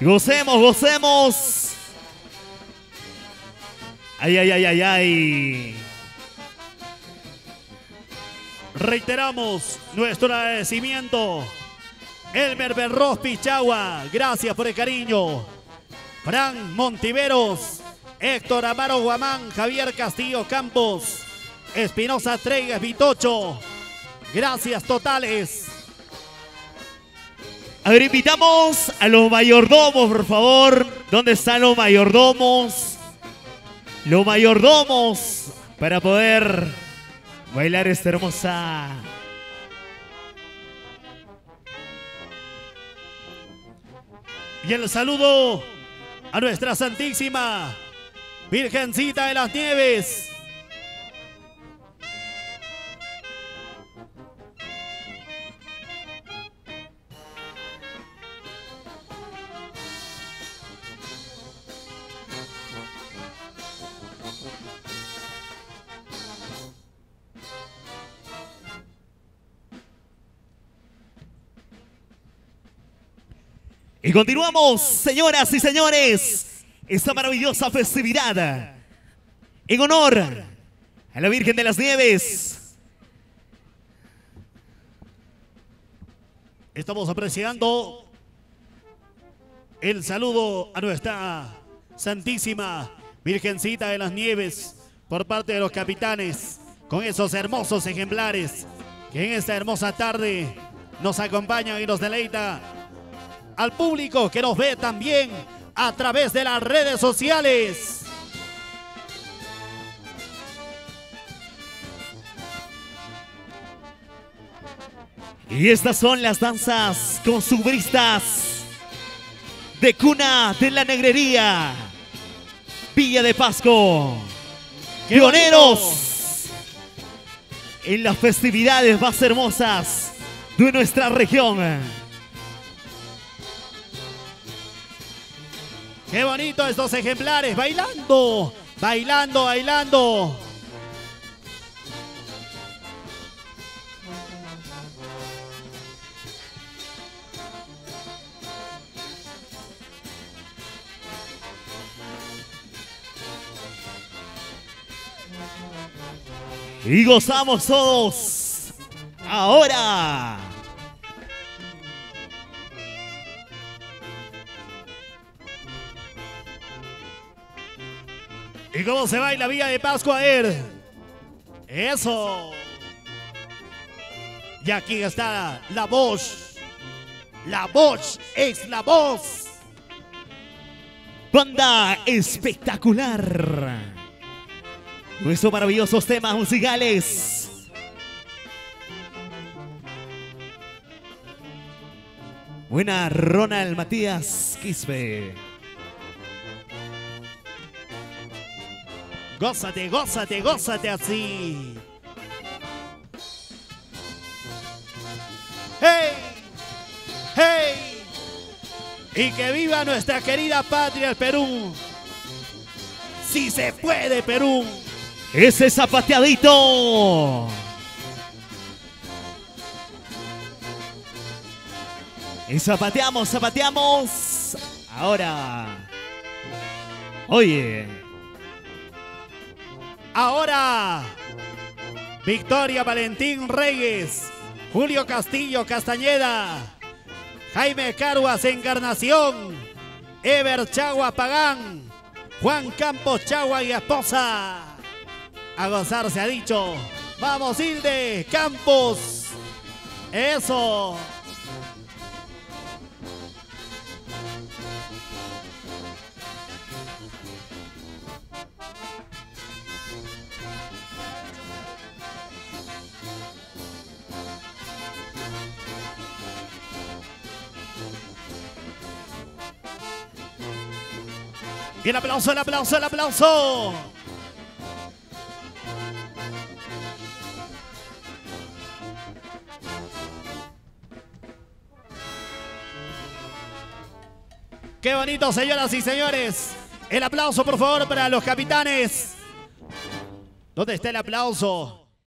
Gocemos, gocemos. Ay, ay, ay, ay, ay. Reiteramos nuestro agradecimiento. Elmer Berros Pichagua, gracias por el cariño. Fran Montiveros, Héctor Amaro Guamán, Javier Castillo Campos, Espinosa Tregas Vitocho. Gracias totales. A ver, invitamos a los mayordomos, por favor. ¿Dónde están los mayordomos? Los mayordomos para poder bailar esta hermosa. Y el saludo a nuestra Santísima Virgencita de las Nieves. Y continuamos, señoras y señores, esta maravillosa festividad en honor a la Virgen de las Nieves. Estamos apreciando el saludo a nuestra Santísima Virgencita de las Nieves por parte de los capitanes con esos hermosos ejemplares que en esta hermosa tarde nos acompañan y nos deleita al público que nos ve también a través de las redes sociales. Y estas son las danzas costumbristas de Cuna de la Negrería, Villa de Pasco, ¡Qué pioneros en las festividades más hermosas de nuestra región. Qué bonito estos ejemplares bailando, bailando, bailando. Y gozamos todos. Ahora. ¿Y cómo se baila Villa de Pascua Air? Eso. Y aquí está la voz. La voz es la voz. Banda espectacular. Nuestros maravillosos temas musicales. Buena Ronald Matías Quispe. Gózate, gózate, gózate así. ¡Hey! ¡Hey! Y que viva nuestra querida patria, el Perú. Si se puede, Perú. Ese zapateadito. Y zapateamos, zapateamos. Ahora. Oye. Ahora, Victoria Valentín Reyes, Julio Castillo Castañeda, Jaime Caruas Encarnación, Ever Chagua Pagán, Juan Campos Chagua y esposa. A gozar se ha dicho. Vamos, Hilde Campos. Eso. Y el aplauso, el aplauso, el aplauso. Qué bonito, señoras y señores. El aplauso, por favor, para los capitanes. ¿Dónde está el aplauso?